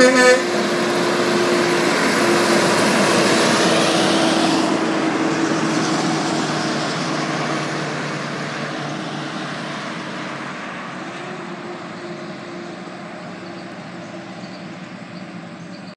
सकते हैं।